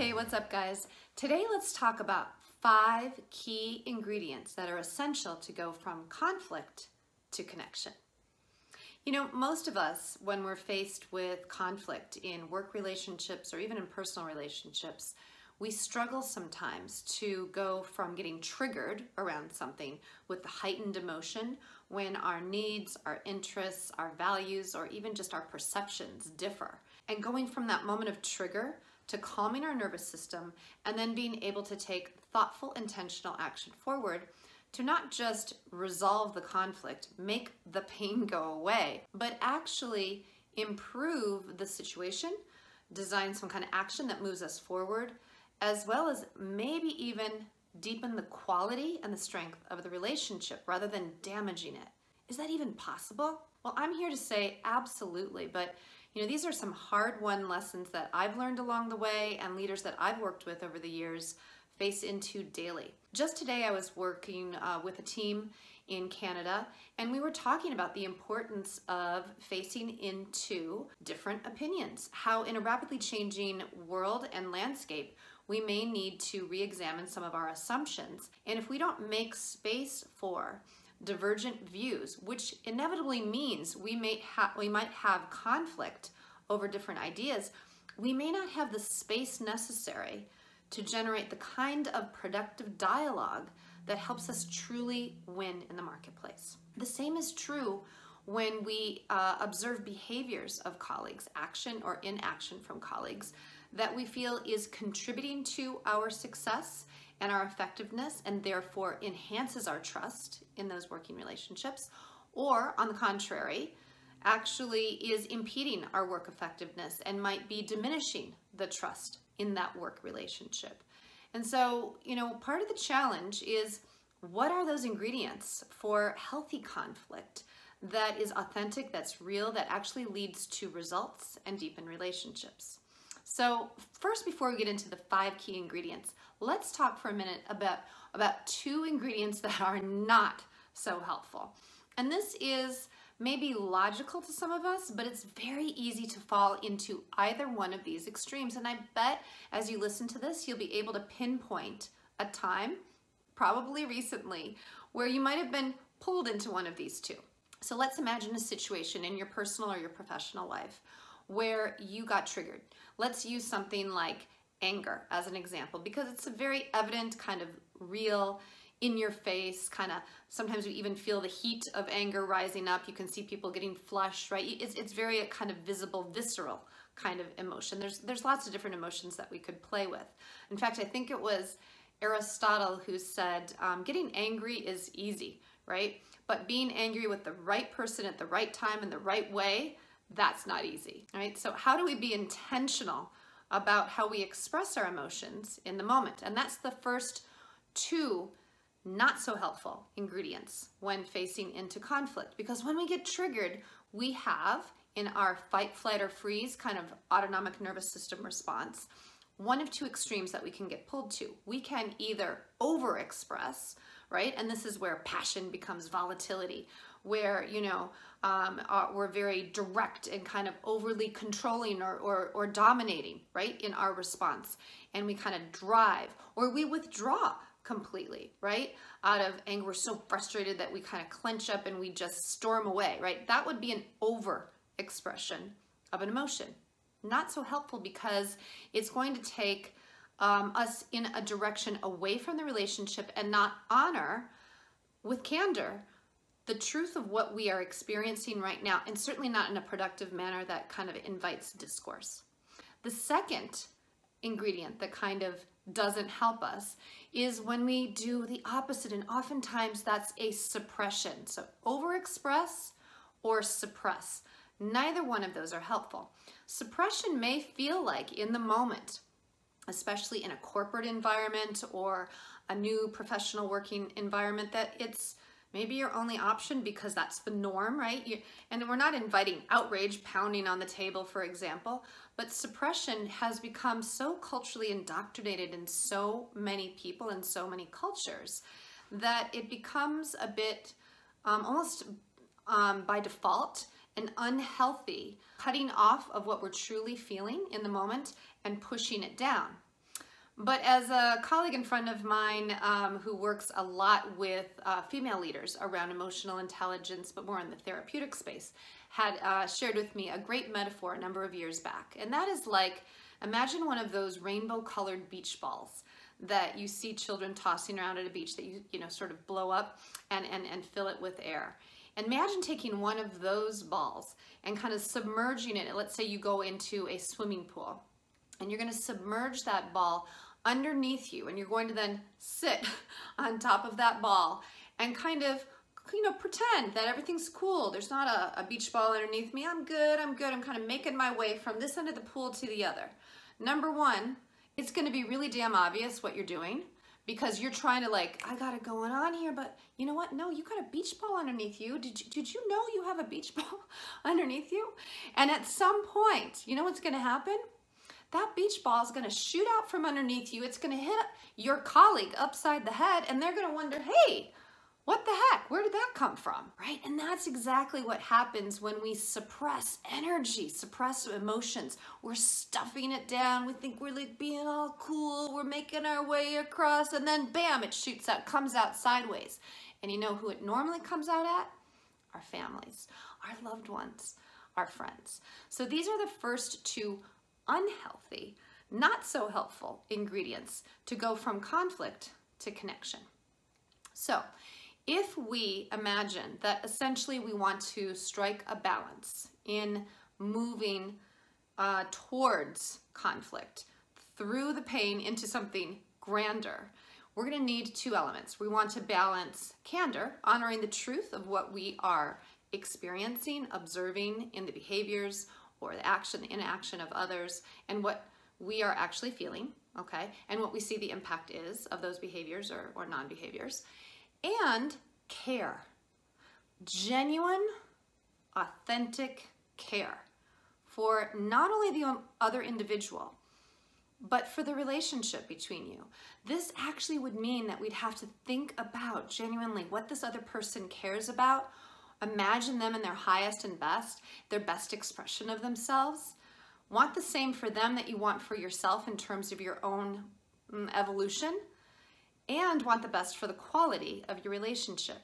Hey, what's up guys? Today let's talk about five key ingredients that are essential to go from conflict to connection. You know, most of us, when we're faced with conflict in work relationships or even in personal relationships, we struggle sometimes to go from getting triggered around something with the heightened emotion when our needs, our interests, our values, or even just our perceptions differ. And going from that moment of trigger to calming our nervous system and then being able to take thoughtful, intentional action forward to not just resolve the conflict, make the pain go away, but actually improve the situation, design some kind of action that moves us forward, as well as maybe even deepen the quality and the strength of the relationship rather than damaging it. Is that even possible? Well, I'm here to say absolutely, but you know, these are some hard-won lessons that I've learned along the way and leaders that I've worked with over the years face into daily. Just today I was working uh, with a team in Canada and we were talking about the importance of facing into different opinions. How in a rapidly changing world and landscape, we may need to re-examine some of our assumptions. And if we don't make space for divergent views, which inevitably means we, may ha we might have conflict over different ideas, we may not have the space necessary to generate the kind of productive dialogue that helps us truly win in the marketplace. The same is true when we uh, observe behaviors of colleagues, action or inaction from colleagues, that we feel is contributing to our success and our effectiveness and therefore enhances our trust in those working relationships, or on the contrary, actually is impeding our work effectiveness and might be diminishing the trust in that work relationship. And so, you know, part of the challenge is what are those ingredients for healthy conflict that is authentic, that's real, that actually leads to results and deepen relationships? So first, before we get into the five key ingredients, let's talk for a minute about, about two ingredients that are not so helpful. And this is maybe logical to some of us, but it's very easy to fall into either one of these extremes. And I bet as you listen to this, you'll be able to pinpoint a time, probably recently, where you might have been pulled into one of these two. So let's imagine a situation in your personal or your professional life where you got triggered. Let's use something like anger as an example because it's a very evident kind of real in your face kind of sometimes we even feel the heat of anger rising up. You can see people getting flushed right? It's, it's very kind of visible visceral kind of emotion. There's there's lots of different emotions that we could play with. In fact i think it was aristotle who said um, getting angry is easy right? But being angry with the right person at the right time in the right way that's not easy, right? So how do we be intentional about how we express our emotions in the moment? And that's the first two not so helpful ingredients when facing into conflict. Because when we get triggered, we have in our fight, flight, or freeze kind of autonomic nervous system response, one of two extremes that we can get pulled to. We can either overexpress, right? And this is where passion becomes volatility, where, you know, um, uh, we're very direct and kind of overly controlling or, or, or dominating, right, in our response. And we kind of drive or we withdraw completely, right? Out of anger, we're so frustrated that we kind of clench up and we just storm away, right? That would be an over expression of an emotion. Not so helpful because it's going to take um, us in a direction away from the relationship and not honor with candor the truth of what we are experiencing right now, and certainly not in a productive manner that kind of invites discourse. The second ingredient that kind of doesn't help us is when we do the opposite, and oftentimes that's a suppression. So overexpress or suppress. Neither one of those are helpful. Suppression may feel like in the moment, especially in a corporate environment or a new professional working environment, that it's maybe your only option because that's the norm, right? You, and we're not inviting outrage pounding on the table, for example, but suppression has become so culturally indoctrinated in so many people and so many cultures that it becomes a bit um, almost um, by default an unhealthy cutting off of what we're truly feeling in the moment and pushing it down. But as a colleague and friend of mine um, who works a lot with uh, female leaders around emotional intelligence, but more in the therapeutic space, had uh, shared with me a great metaphor a number of years back. And that is like, imagine one of those rainbow colored beach balls that you see children tossing around at a beach that you, you know, sort of blow up and, and, and fill it with air. And imagine taking one of those balls and kind of submerging it. Let's say you go into a swimming pool and you're gonna submerge that ball underneath you and you're going to then sit on top of that ball and kind of you know pretend that everything's cool. There's not a, a, beach ball underneath me. I'm good i'm good. I'm kind of making my way from this end of the pool to the other. Number one it's going to be really damn obvious what you're doing because you're trying to like i got it going on here but you know what? No you got a beach ball underneath you. Did you, did you know you have a beach ball underneath you? And at some point you know what's going to happen that beach ball is going to shoot out from underneath you. It's going to hit your colleague upside the head and they're going to wonder, hey, what the heck? Where did that come from? Right? And that's exactly what happens when we suppress energy, suppress emotions. We're stuffing it down. We think we're like being all cool. We're making our way across and then bam, it shoots out, comes out sideways. And you know who it normally comes out at? Our families, our loved ones, our friends. So these are the first two unhealthy, not so helpful ingredients to go from conflict to connection. So if we imagine that essentially we want to strike a balance in moving uh, towards conflict through the pain into something grander, we're going to need two elements. We want to balance candor, honoring the truth of what we are experiencing, observing in the behaviors or the action, the inaction of others, and what we are actually feeling, okay, and what we see the impact is of those behaviors or, or non behaviors, and care. Genuine, authentic care for not only the other individual, but for the relationship between you. This actually would mean that we'd have to think about genuinely what this other person cares about Imagine them in their highest and best, their best expression of themselves. Want the same for them that you want for yourself in terms of your own mm, evolution, and want the best for the quality of your relationship.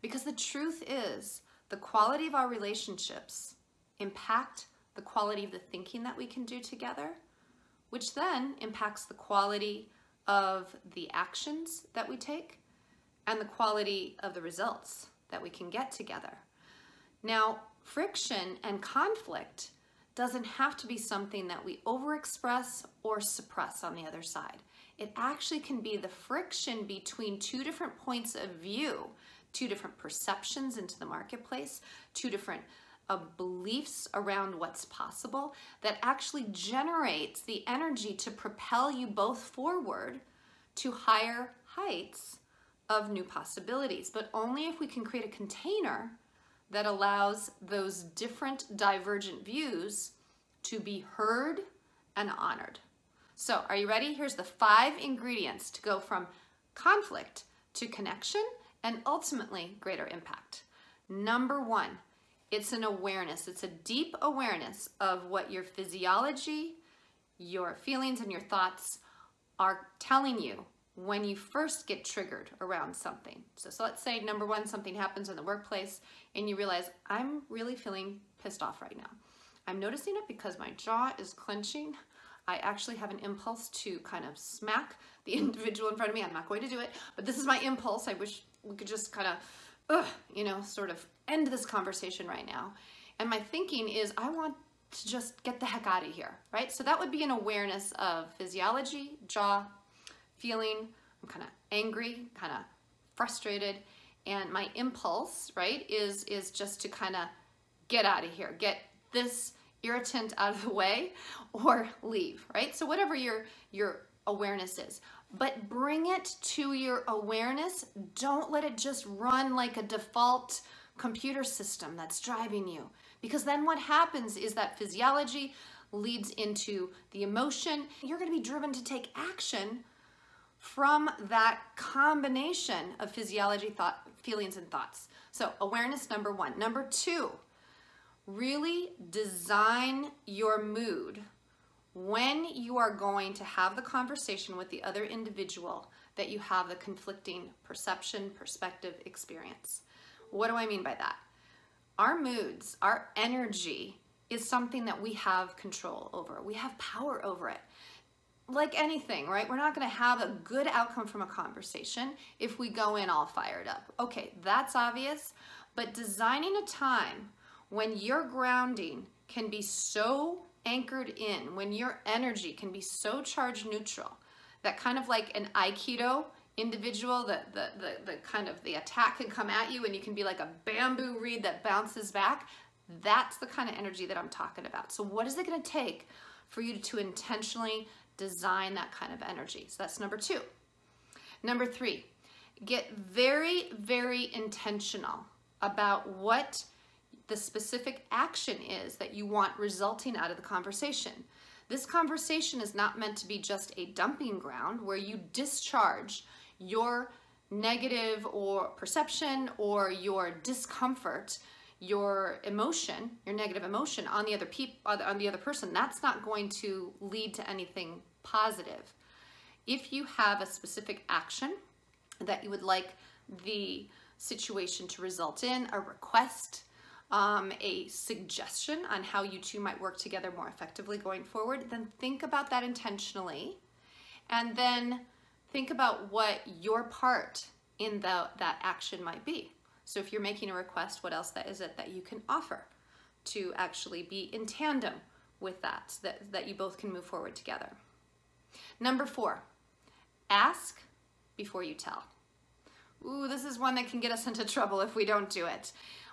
Because the truth is, the quality of our relationships impact the quality of the thinking that we can do together, which then impacts the quality of the actions that we take and the quality of the results that we can get together. Now, friction and conflict doesn't have to be something that we overexpress or suppress on the other side. It actually can be the friction between two different points of view, two different perceptions into the marketplace, two different uh, beliefs around what's possible that actually generates the energy to propel you both forward to higher heights of new possibilities, but only if we can create a container that allows those different divergent views to be heard and honored. So are you ready? Here's the five ingredients to go from conflict to connection and ultimately greater impact. Number one, it's an awareness. It's a deep awareness of what your physiology, your feelings, and your thoughts are telling you when you first get triggered around something. So, so let's say number one, something happens in the workplace and you realize I'm really feeling pissed off right now. I'm noticing it because my jaw is clenching. I actually have an impulse to kind of smack the individual in front of me. I'm not going to do it, but this is my impulse. I wish we could just kind of, you know, sort of end this conversation right now. And my thinking is I want to just get the heck out of here, right? So that would be an awareness of physiology, jaw, feeling, I'm kind of angry, kind of frustrated, and my impulse, right, is is just to kind of get out of here, get this irritant out of the way or leave, right? So whatever your your awareness is. But bring it to your awareness. Don't let it just run like a default computer system that's driving you. Because then what happens is that physiology leads into the emotion. You're going to be driven to take action from that combination of physiology, thought, feelings, and thoughts. So awareness, number one. Number two, really design your mood when you are going to have the conversation with the other individual that you have the conflicting perception, perspective, experience. What do I mean by that? Our moods, our energy is something that we have control over. We have power over it. Like anything, right? We're not going to have a good outcome from a conversation if we go in all fired up. Okay, that's obvious, but designing a time when your grounding can be so anchored in, when your energy can be so charge neutral, that kind of like an Aikido individual, the, the, the, the kind of the attack can come at you and you can be like a bamboo reed that bounces back. That's the kind of energy that I'm talking about. So what is it gonna take for you to intentionally design that kind of energy? So that's number two. Number three, get very, very intentional about what the specific action is that you want resulting out of the conversation. This conversation is not meant to be just a dumping ground where you discharge your negative or perception or your discomfort, your emotion, your negative emotion on the other people on the other person. That's not going to lead to anything positive. If you have a specific action that you would like the situation to result in, a request, um, a suggestion on how you two might work together more effectively going forward, then think about that intentionally. And then think about what your part in the, that action might be. So if you're making a request, what else that is it that you can offer to actually be in tandem with that, that, that you both can move forward together. Number four, ask before you tell. Ooh, this is one that can get us into trouble if we don't do it.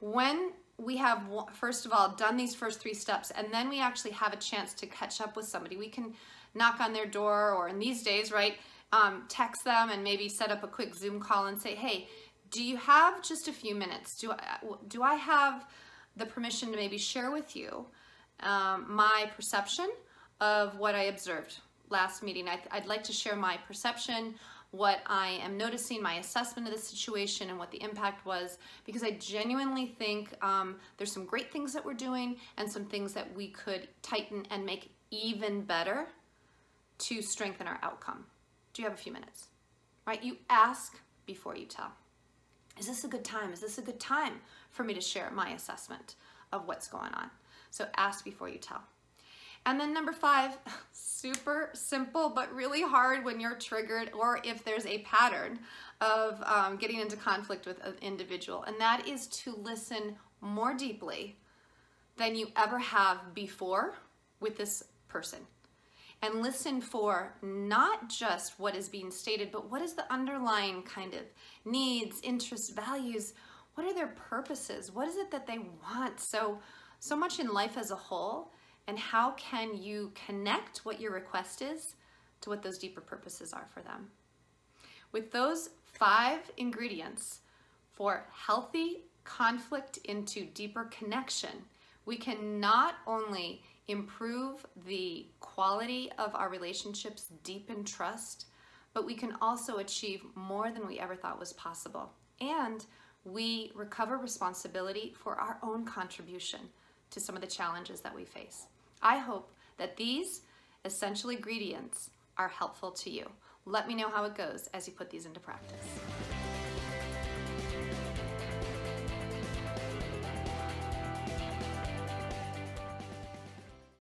When we have, first of all, done these first three steps, and then we actually have a chance to catch up with somebody. We can knock on their door, or in these days, right, um, text them and maybe set up a quick Zoom call and say, hey, do you have just a few minutes? Do I, do I have the permission to maybe share with you um, my perception of what I observed last meeting? I'd, I'd like to share my perception what I am noticing, my assessment of the situation and what the impact was, because I genuinely think um, there's some great things that we're doing and some things that we could tighten and make even better to strengthen our outcome. Do you have a few minutes? Right? You ask before you tell. Is this a good time? Is this a good time for me to share my assessment of what's going on? So ask before you tell. And then number five, super simple, but really hard when you're triggered or if there's a pattern of um, getting into conflict with an individual. And that is to listen more deeply than you ever have before with this person. And listen for not just what is being stated, but what is the underlying kind of needs, interests, values, what are their purposes? What is it that they want? So, so much in life as a whole and how can you connect what your request is to what those deeper purposes are for them. With those five ingredients for healthy conflict into deeper connection, we can not only improve the quality of our relationships, deepen trust, but we can also achieve more than we ever thought was possible. And we recover responsibility for our own contribution to some of the challenges that we face. I hope that these essential ingredients are helpful to you. Let me know how it goes as you put these into practice.